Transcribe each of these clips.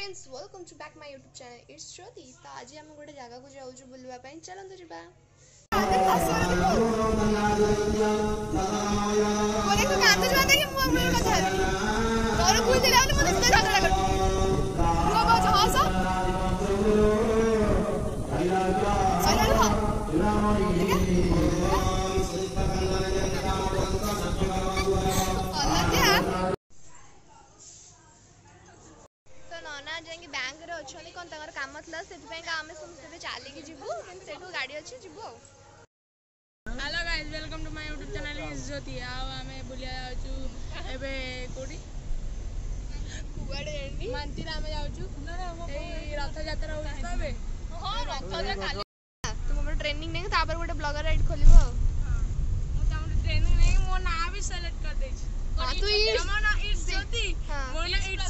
Friends welcome to back my YouTube channel it's Shruti तो आज आम गोटे जगह को जाऊ बुलवा चलतु तो जीवा तो तो हाँ, हाँ। ठीक है ଯାଇକି ବ୍ୟାଙ୍କରେ ଅଛନ୍ତି କ'ଣ ତାଙ୍କର କାମ ଥିଲା ସେଥିପାଇଁକା ଆମେ ସମସ୍ତେ ଚାଲିକି ଯିବୁ କିନ୍ତୁ ସେଇଠୁ ଗାଡ଼ି ଅଛି ଯିବୁ ଆଉ hello guys welcome to my YouTube channel ଇଜ୍ୟୋତି ଆଉ ଆମେ ବୁଲିବା ଯାଉଛୁ ଏବେ କେଉଁଠି କୁଆଡ଼େ ମାନ୍ତିରେ ଆମେ ଯାଉଛୁ ଏଇ ରଥଯାତ୍ରା ହେଉଛି ତ ଏବେ ହଁ ରଥଯାତ୍ରା ତୁମର ଟ୍ରେନିଂ ନେଇକି ତାପରେ ଗୋଟେ ବ୍ଲଗର୍ ରାଇଟ୍ ଖୋଲିବ ଆଉ ମୁଁ ତମର ଟ୍ରେନିଂ ନେଇକି ମୋ ନାଁ ବି ସିଲେକ୍ଟ କରିଦେଇଛି ତୁ ଇଟ୍ସ ମୋ ନାଁ ଇଟ୍ସ ଜ୍ୟୋତି ମୋ ନାଁ ଇଟ୍ସ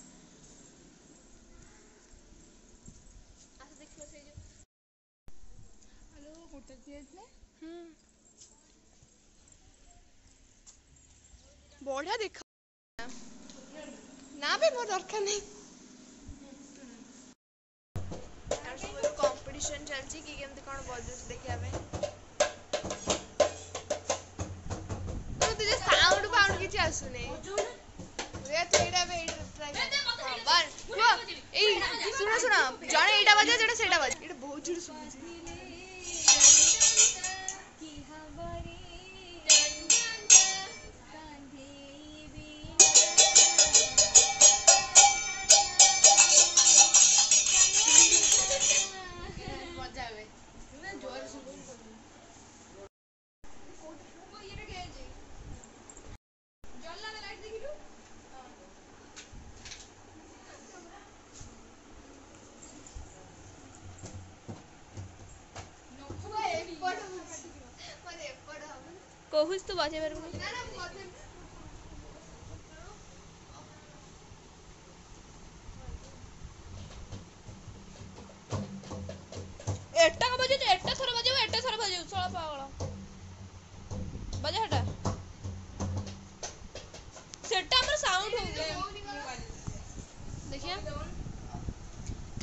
ବଢିଆ ଦେଖା ନା ବି ମୋର ଦରକାର ନାହିଁ କମ୍ପିଟିସନ ଚାଲିଛି କି କେମିତି କ'ଣ ବଜୁଛି ଦେଖିବା ପାଇଁ ସାଉଣ୍ଡ ଫାଉଣ୍ଡ କିଛି ଆସୁନି ଏଇ ଶୁଣ ଶୁଣ ଜଣେ ଏଇଟା ବାଜା ସେଇଟା ବାଜା ବହୁତ ଜୋର ଶୁଣୁଛି who's the watcher? एट्टा का बजे एट्टा थोड़ा बजे एट्टा थोड़ा बजे थोड़ा पागल बजे हटा सेट्टा हमर साउंड हो गया देखिए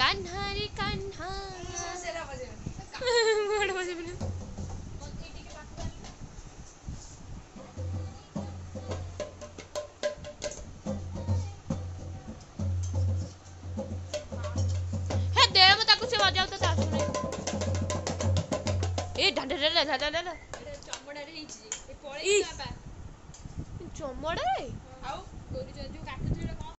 कान्हा रे कान्हा सेरा बजे बड़ा बजे बने से वाजा होता था सुने ए ढंढ ढंढ ढंढ ढंढ ଚମଡ଼ା ରେ ହେଇଛି ଏ ପଳେଇ ତା ଚମଡ଼ା ରେ ଆଉ ଗୋରୁ ଯୋଉ କାଟୁଛି